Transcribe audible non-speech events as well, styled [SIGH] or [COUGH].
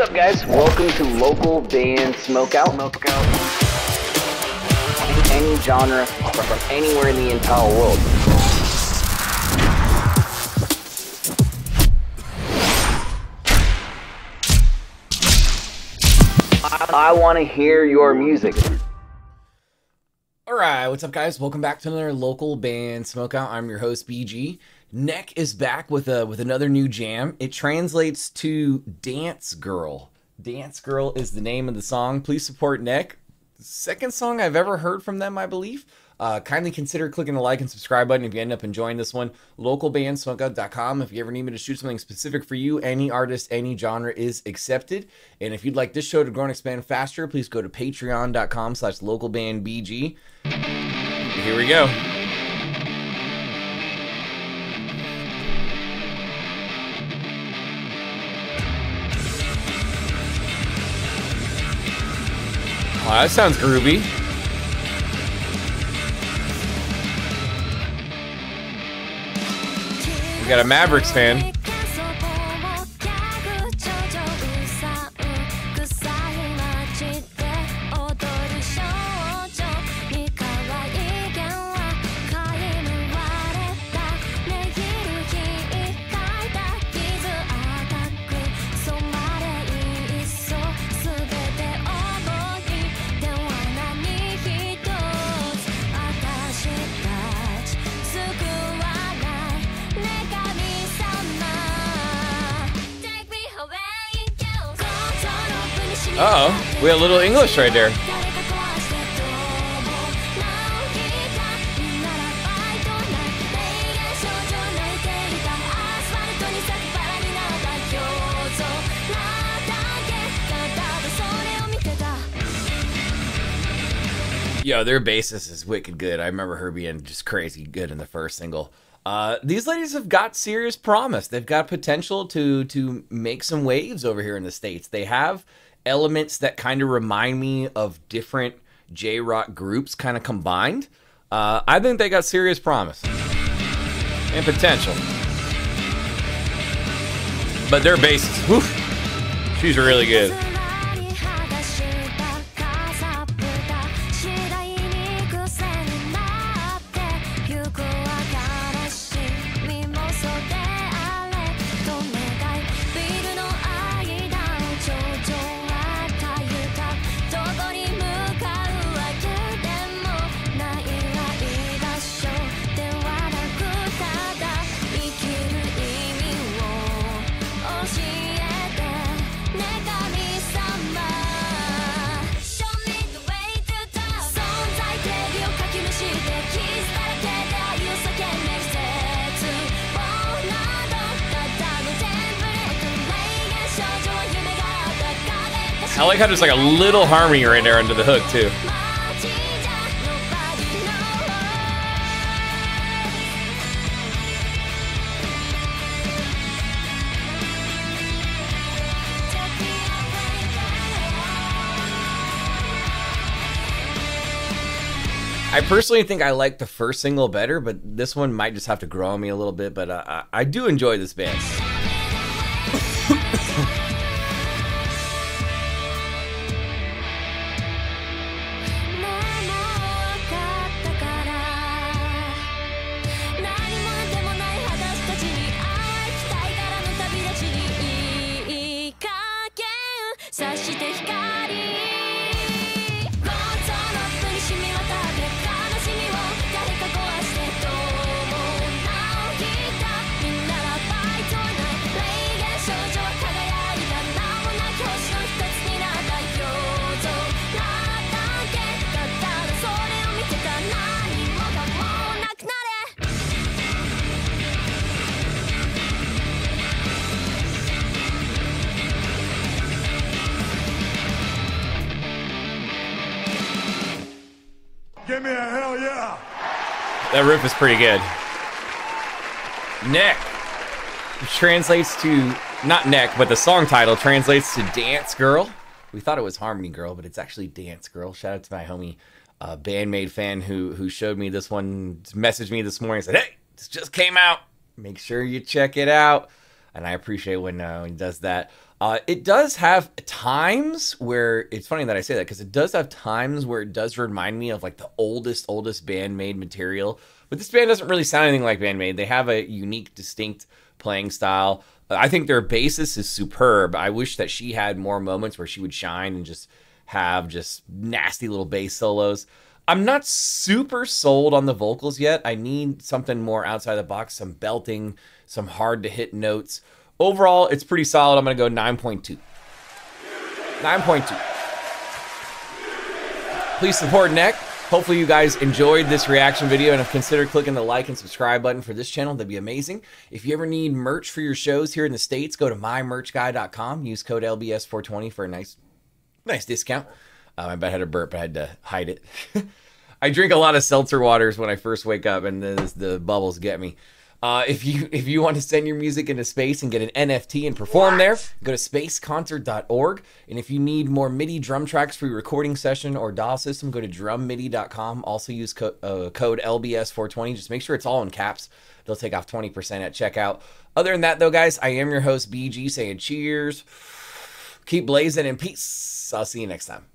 What's up, guys? Welcome to local band Smokeout. Smokeout. Any genre from anywhere in the entire world. I, I want to hear your music. All right, what's up, guys? Welcome back to another local band smokeout. I'm your host BG. NEK is back with a with another new jam. It translates to Dance Girl. Dance Girl is the name of the song. Please support NEK. Second song I've ever heard from them, I believe. Uh, kindly consider clicking the like and subscribe button if you end up enjoying this one. Localbandsmokeout.com. If you ever need me to shoot something specific for you, any artist, any genre is accepted. And if you'd like this show to grow and expand faster, please go to patreon.com slash localbandbg. Here we go. Oh, that sounds groovy. We got a Mavericks fan. Uh oh, we had a little English right there. Yo, their bassist is wicked good. I remember her being just crazy good in the first single. Uh, these ladies have got serious promise. They've got potential to to make some waves over here in the states. They have elements that kind of remind me of different J rock groups, kind of combined. Uh, I think they got serious promise and potential. But their bassist, whew, she's really good. I like how there's like a little harmony right there under the hook too. I personally think I like the first single better, but this one might just have to grow on me a little bit. But uh, I, do enjoy this band. して光 That riff is pretty good. NEK, translates to not neck, but the song title translates to Dance Girl. We thought it was Harmony Girl, but it's actually Dance Girl. Shout out to my homie, uh, Band-Maid fan who who showed me this one, messaged me this morning, said, "Hey, this just came out. Make sure you check it out." And I appreciate when, uh, when he does that. Uh, it does have times where it's funny that I say that because it does have times where it does remind me of like the oldest, oldest Band-Maid material. But this band doesn't really sound anything like Band-Maid. They have a unique, distinct playing style. I think their bassist is superb. I wish that she had more moments where she would shine and just have just nasty little bass solos. I'm not super sold on the vocals yet. I need something more outside the box, some belting, some hard to hit notes. Overall, it's pretty solid. I'm going to go 9.2. 9.2. Please support NEK. Hopefully you guys enjoyed this reaction video and have considered clicking the like and subscribe button for this channel. That'd be amazing. If you ever need merch for your shows here in the States, go to mymerchguy.com. Use code LBS420 for a nice, nice discount. Uh, my bad, I had a burp. but I had to hide it. [LAUGHS] I drink a lot of seltzer waters when I first wake up, and the, the bubbles get me. Uh, if you if you want to send your music into space and get an NFT and perform there, go to spaceconcert.org. And if you need more MIDI drum tracks for your recording session or DAW system, go to drummidi.com. Also use co- uh, code LBS420. Just make sure it's all in caps. They'll take off 20% at checkout. Other than that, though, guys, I am your host BG saying cheers. Keep blazing and peace. I'll see you next time.